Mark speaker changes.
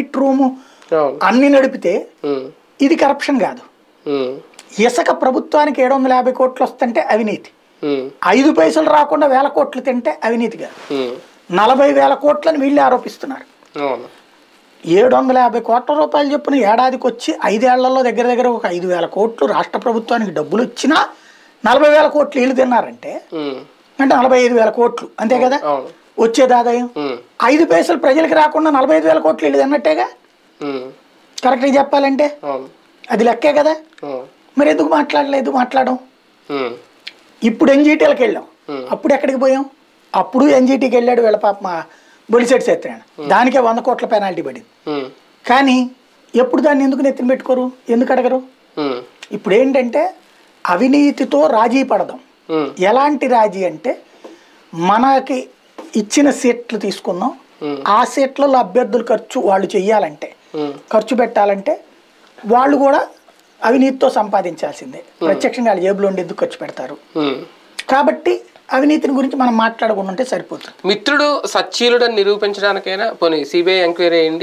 Speaker 1: Pit room అన్ని నడిపితే ఇది కరప్షన్ కాదు. ఇసుక ప్రభుత్వానికి ఏడు వందల యాభై కోట్లు వస్తుంటే అవినీతి. ఐదు పైసలు రాకుండా వేల కోట్లు తింటే అవినీతి కాదు. నలభై వేల కోట్లని వీళ్ళే ఆరోపిస్తున్నారు. ఏడు వందల యాభై కోట్ల రూపాయలు చొప్పున ఏడాదికి వచ్చి ఐదేళ్ళలో దగ్గర దగ్గర ఒక ఐదు వేల కోట్లు రాష్ట్ర ప్రభుత్వానికి డబ్బులు వచ్చినా నలభై వేల కోట్లు వీళ్ళు తిన్నారంటే అంటే నలభై ఐదు వేల కోట్లు. అంతే కదా? వచ్చేది ఆదాయం? ఐదు పైసలు ప్రజలకు రాకుండా నలభై ఐదు వేల కోట్లు వీళ్ళు తిన్నట్టేగా
Speaker 2: ఉమ్,
Speaker 1: కరెక్ట్గా చెప్పాలంటే? అది లెక్కే కదా? మరి ఎందుకు మాట్లాడలేదు మాట్లాడడం? ఇప్పుడు ఎన్జీటీలకు వెళ్ళాం. అప్పుడు ఎక్కడికి పోయాం? అప్పుడు ఎన్జీటీకి వెళ్ళాడు వీళ్ళ పాప మా బొలిసెట్ సత్యనారాయణ. దానికే వంద కోట్ల పెనాల్టీ పడింది. కానీ ఎప్పుడు దాన్ని ఎందుకు నెత్తిన పెట్టుకోరు? ఎందుకు అడగరు? ఇప్పుడు ఏంటంటే అవినీతితో రాజీ పడదాం. ఎలాంటి రాజీ అంటే మనకి ఇచ్చిన సీట్లు తీసుకుందాం. ఆ సీట్లలో అభ్యర్థులు ఖర్చు వాళ్ళు చెయ్యాలంటే ఖర్చు పెట్టాలంటే వాళ్ళు కూడా అవినీతితో సంపాదించాల్సిందే. ప్రత్యక్షంగా వాళ్ళ జేబులో ఉండి ఎందుకు ఖర్చు పెడతారు. కాబట్టి అవినీతిని గురించి మనం మాట్లాడకుండా ఉంటే సరిపోతుంది.
Speaker 2: మిత్రుడు సచ్చీలుడని నిరూపించడానికైనా పోనీ సిబిఐ ఎంక్వైరీ అయింది